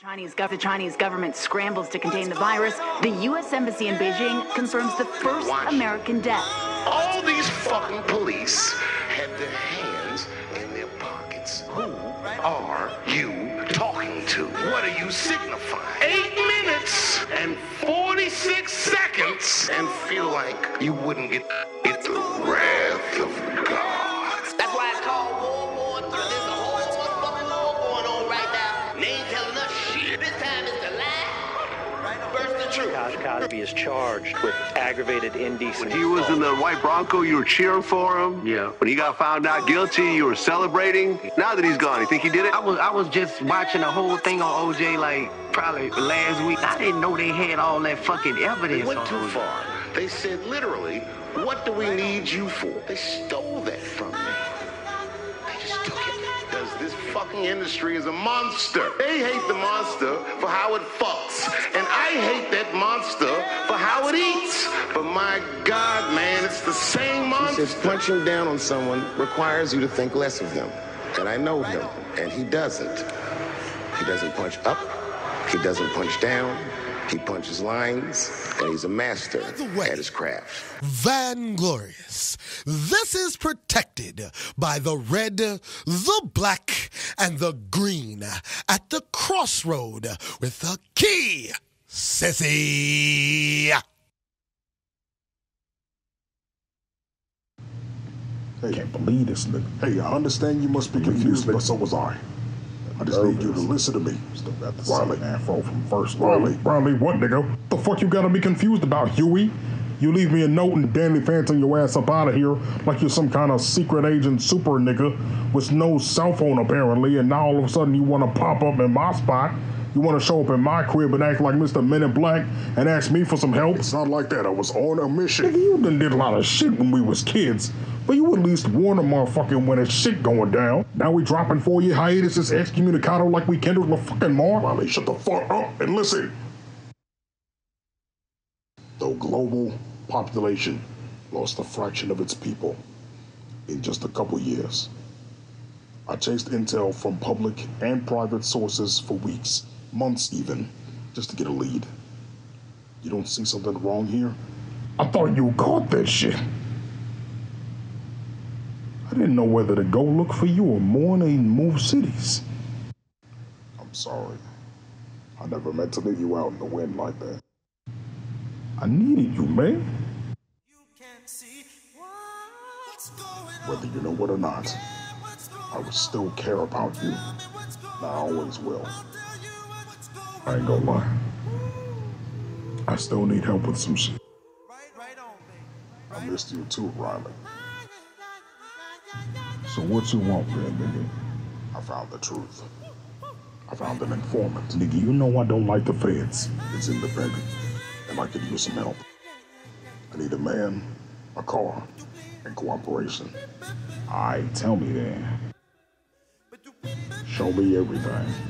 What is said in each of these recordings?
Chinese, gov- the Chinese government scrambles to contain the virus. The U.S. Embassy in Beijing confirms the first Watch. American death. All these fucking police have their hands in their pockets. Who are you talking to? What are you signifying? Eight minutes and 46 seconds and feel like you wouldn't get, get the wrath of the truth. Cosby is charged with aggravated indecent When he was in the white Bronco, you were cheering for him. Yeah. When he got found out guilty, you were celebrating. Now that he's gone, you think he did it? I was I was just watching the whole thing on OJ like probably last week. I didn't know they had all that fucking evidence. They went on too OJ. far. They said literally, what do we need you for? They stole that from me. Fucking industry is a monster. They hate the monster for how it fucks. And I hate that monster for how it eats. But my God, man, it's the same monster. He says punching down on someone requires you to think less of them. And I know him, and he doesn't. He doesn't punch up. He doesn't punch down. He punches lines, and he's a master at his craft. Vanglorious. This is protected by the red, the black, and the green at the crossroad with the key, sissy. I can't believe this nigga. Hey, I understand you must be confused, but so was I. I just need you to listen to me. Still got the Riley. same afro from first. Riley, Riley, what nigga? What the fuck you gotta be confused about, Huey? You leave me a note and Danny Phantom your ass up out of here like you're some kind of secret agent super nigga with no cell phone apparently, and now all of a sudden you wanna pop up in my spot. You wanna show up in my crib and act like Mr. Men in Black and ask me for some help? It's not like that. I was on a mission. Nigga, you done did a lot of shit when we was kids. But you at least warn a motherfucker when it's shit going down. Now we dropping four year hiatus excommunicado like we Kendrick the fucking Lamar. Riley, shut the fuck up and listen. The global population lost a fraction of its people in just a couple years. I chased intel from public and private sources for weeks, months even, just to get a lead. You don't see something wrong here? I thought you caught that shit. I didn't know whether to go look for you or mourn and move cities. I'm sorry. I never meant to leave you out in the wind like that. I needed you, man. Whether you know it or not, I will still care about you. And I always will. I ain't gonna lie. I still need help with some shit. I missed you too, Riley. So what you want, man, nigga? I found the truth. I found an informant. Nigga, you know I don't like the feds. It's independent. And I could use some help. I need a man, a car, and cooperation. Alright, tell me then. Show me everything.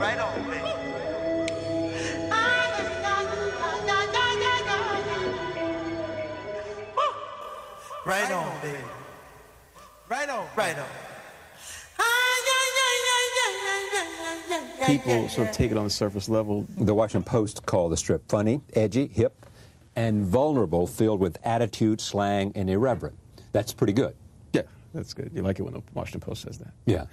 Right on, baby. Right on, baby. Right on, right on. People sort of take it on the surface level. The Washington Post called the strip funny, edgy, hip, and vulnerable, filled with attitude, slang, and irreverent. That's pretty good. Yeah, That's good. You like it when the Washington Post says that. Yeah.